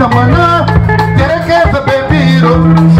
zamana, Terekeza baby,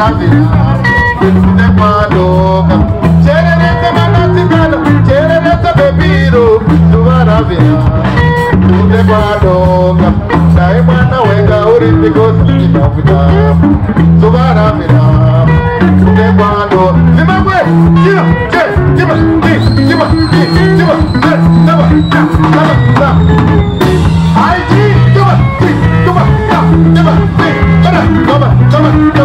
Thank you. uri ji ji ji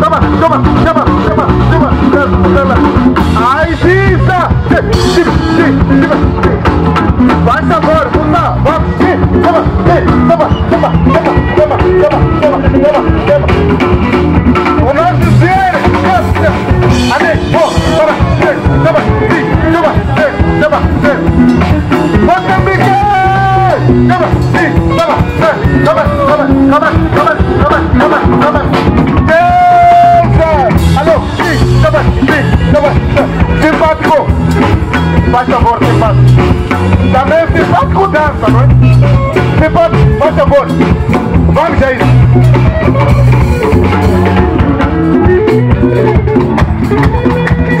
toma, toma, toma, toma, toma, toma, toma. Ai, pista! Vai, sabor, puta, vamos, toma, toma, toma. faz favor, se faz. Também se faz com dança, não é? Se faz, faz favor. Vamos a isso.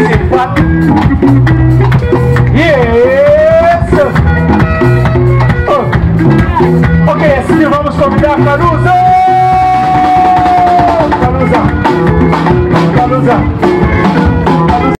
Se faz. Yes! Ok, assim vamos convidar a Caruza! Caruza!